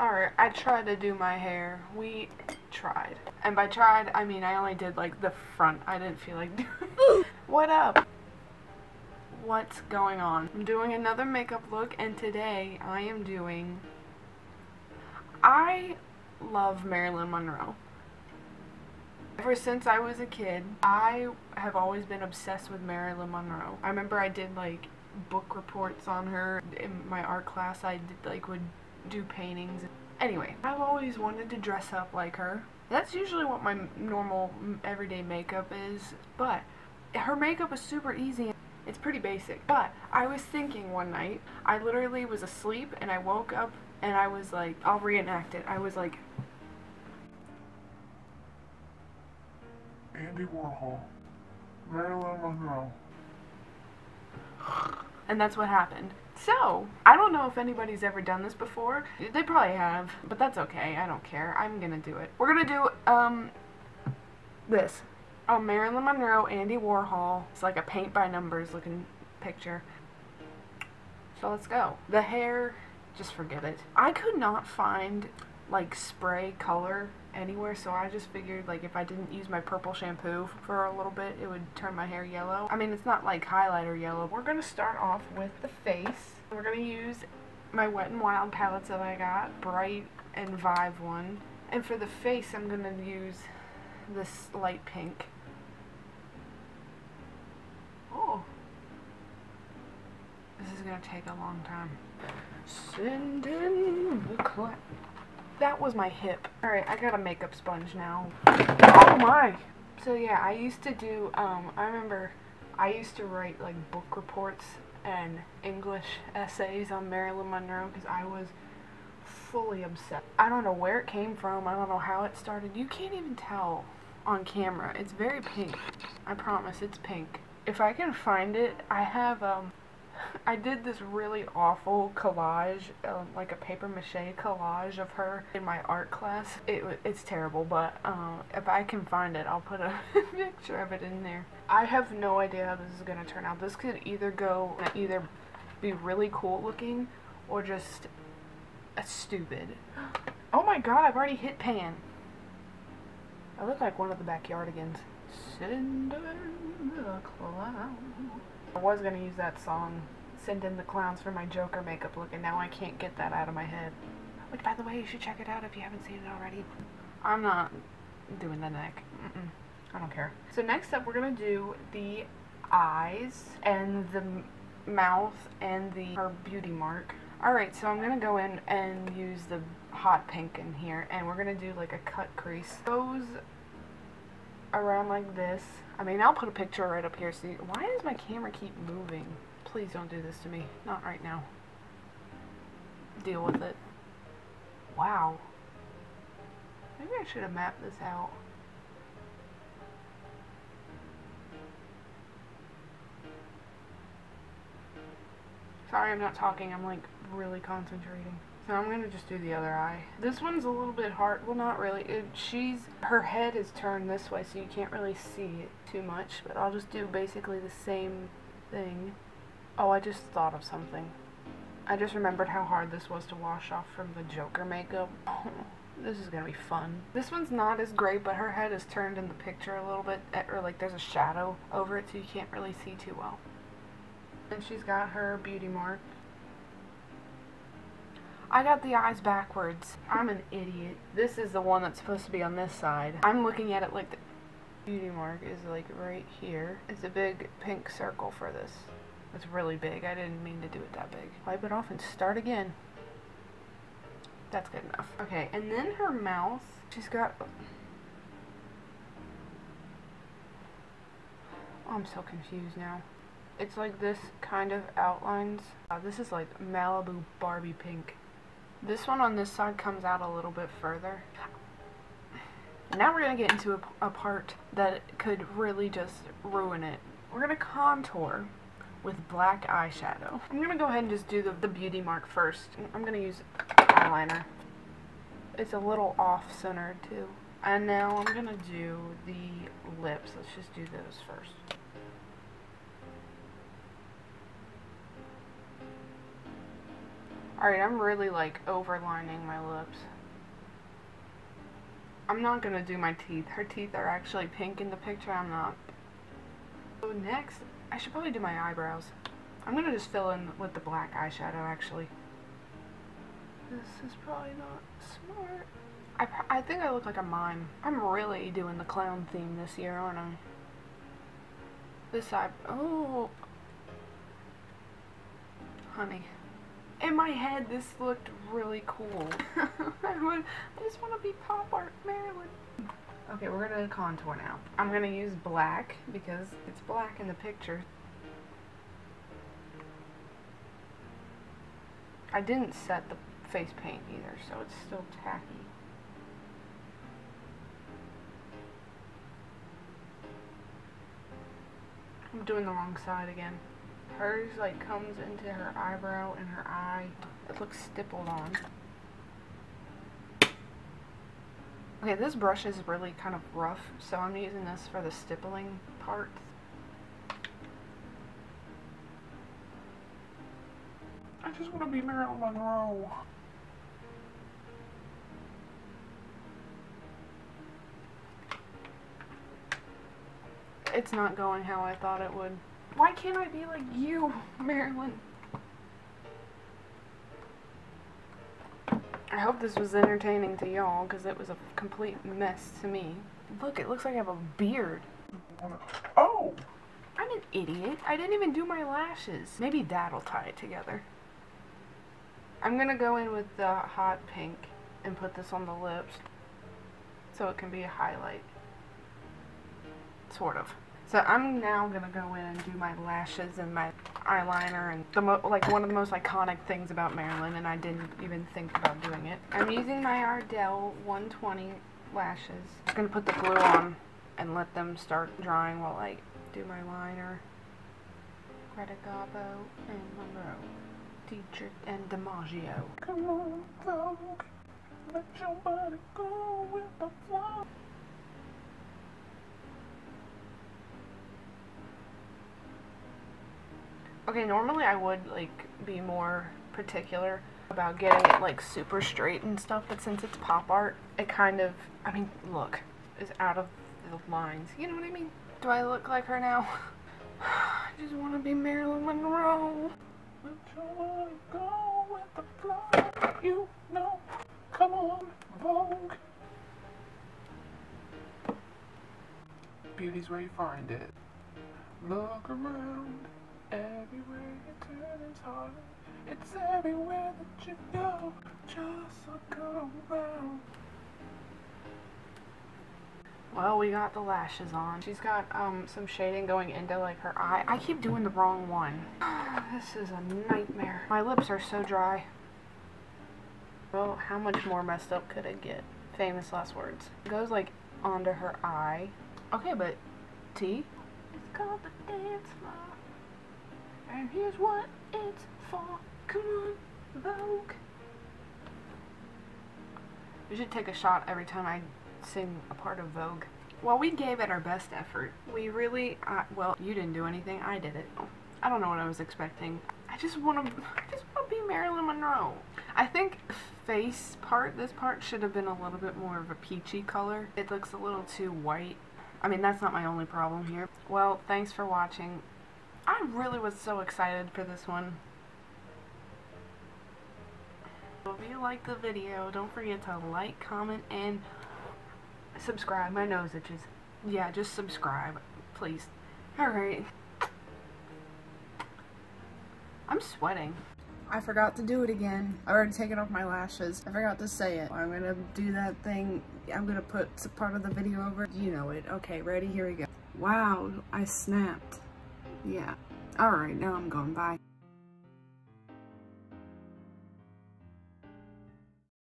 Alright, I tried to do my hair. We tried. And by tried, I mean I only did like the front. I didn't feel like doing What up? What's going on? I'm doing another makeup look and today I am doing I love Marilyn Monroe. Ever since I was a kid, I have always been obsessed with Marilyn Monroe. I remember I did like book reports on her in my art class. I did, like would do paintings. Anyway, I've always wanted to dress up like her. That's usually what my normal everyday makeup is, but her makeup is super easy. It's pretty basic. But I was thinking one night, I literally was asleep and I woke up and I was like, I'll reenact it. I was like, Andy Warhol, Marilyn Monroe. And that's what happened. So, I don't know if anybody's ever done this before. They probably have, but that's okay. I don't care. I'm gonna do it. We're gonna do, um, this. Oh, Marilyn Monroe, Andy Warhol. It's like a paint by numbers looking picture. So let's go. The hair, just forget it. I could not find like spray color anywhere so I just figured like if I didn't use my purple shampoo for a little bit it would turn my hair yellow. I mean it's not like highlighter yellow. We're going to start off with the face. We're going to use my Wet n Wild palettes that I got, Bright and Vive one. And for the face I'm going to use this light pink. Oh. This is going to take a long time. Send in the clap that was my hip. Alright, I got a makeup sponge now. Oh my! So yeah, I used to do, um, I remember I used to write like book reports and English essays on Marilyn Monroe because I was fully obsessed. I don't know where it came from, I don't know how it started. You can't even tell on camera. It's very pink. I promise, it's pink. If I can find it, I have, um, I did this really awful collage, um, like a paper mache collage of her in my art class. It It's terrible, but uh, if I can find it, I'll put a picture of it in there. I have no idea how this is going to turn out. This could either go, either be really cool looking or just a stupid. Oh my god, I've already hit pan. I look like one of the backyardigans. Cinderella clown. I was going to use that song send in the clowns for my Joker makeup look, and now I can't get that out of my head. Which, by the way, you should check it out if you haven't seen it already. I'm not doing the neck. Mm -mm. I don't care. So next up, we're going to do the eyes and the mouth and the her beauty mark. Alright, so I'm going to go in and use the hot pink in here, and we're going to do like a cut crease. Goes around like this. I mean, I'll put a picture right up here. See, why does my camera keep moving? Please don't do this to me. Not right now. Deal with it. Wow. Maybe I should have mapped this out. Sorry I'm not talking, I'm like really concentrating. So I'm to just do the other eye. This one's a little bit hard. Well, not really. It, she's, her head is turned this way, so you can't really see it too much. But I'll just do basically the same thing. Oh, I just thought of something. I just remembered how hard this was to wash off from the Joker makeup. This is gonna be fun. This one's not as great, but her head is turned in the picture a little bit, eh, or like there's a shadow over it, so you can't really see too well. And she's got her beauty mark. I got the eyes backwards. I'm an idiot. This is the one that's supposed to be on this side. I'm looking at it like the beauty mark is like right here. It's a big pink circle for this. It's really big. I didn't mean to do it that big. Wipe it off and start again. That's good enough. Okay, and then her mouth, she's got... Oh, I'm so confused now. It's like this kind of outlines. Uh, this is like Malibu Barbie pink. This one on this side comes out a little bit further. Now we're going to get into a, a part that could really just ruin it. We're going to contour with black eyeshadow. I'm going to go ahead and just do the, the beauty mark first. I'm going to use eyeliner. It's a little off-center, too. And now I'm going to do the lips. Let's just do those first. Alright, I'm really like overlining my lips. I'm not gonna do my teeth. Her teeth are actually pink in the picture, I'm not. So next, I should probably do my eyebrows. I'm gonna just fill in with the black eyeshadow actually. This is probably not smart. I, I think I look like a mime. I'm really doing the clown theme this year, aren't I? This side. Oh. Honey. In my head, this looked really cool. I, would, I just want to be pop art Marilyn. Okay, we're going to contour now. I'm going to use black because it's black in the picture. I didn't set the face paint either, so it's still tacky. I'm doing the wrong side again. Hers like comes into her eyebrow and her eye. It looks stippled on. Okay, this brush is really kind of rough, so I'm using this for the stippling part. I just want to be Marilyn Monroe. It's not going how I thought it would. Why can't I be like you, Marilyn? I hope this was entertaining to y'all, because it was a complete mess to me. Look, it looks like I have a beard. Oh! I'm an idiot. I didn't even do my lashes. Maybe that'll tie it together. I'm gonna go in with the hot pink and put this on the lips so it can be a highlight. Sort of. So I'm now gonna go in and do my lashes and my eyeliner and the like one of the most iconic things about Marilyn and I didn't even think about doing it. I'm using my Ardell 120 lashes. I'm gonna put the glue on and let them start drying while I do my liner. Greta Garbo and Monroe. Dietrich and DiMaggio. Come on. Let your body go with the flow. Okay, normally I would like be more particular about getting it like super straight and stuff, but since it's pop art, it kind of, I mean, look, is out of the lines. You know what I mean? Do I look like her now? I just want to be Marilyn Monroe. You know. Come on, Vogue. Beauty's where you find it. Look around. Everywhere you turn it's hard. It's everywhere that you go. Just look around. Well, we got the lashes on. She's got um some shading going into like her eye. I keep doing the wrong one. this is a nightmare. My lips are so dry. Well, how much more messed up could it get? Famous last words. It goes like onto her eye. Okay, but T? It's called the dance floor. And here's what it's for. Come on, Vogue. We should take a shot every time I sing a part of Vogue. Well, we gave it our best effort. We really, uh, well, you didn't do anything. I did it. I don't know what I was expecting. I just want to, I just want to be Marilyn Monroe. I think face part, this part should have been a little bit more of a peachy color. It looks a little too white. I mean, that's not my only problem here. Well, thanks for watching. I really was so excited for this one. If you liked the video, don't forget to like, comment, and subscribe. My nose itches. Yeah, just subscribe, please. Alright. I'm sweating. I forgot to do it again. I already taken off my lashes. I forgot to say it. I'm gonna do that thing. I'm gonna put part of the video over. You know it. Okay, ready? Here we go. Wow, I snapped. Yeah. Alright, now I'm going. Bye.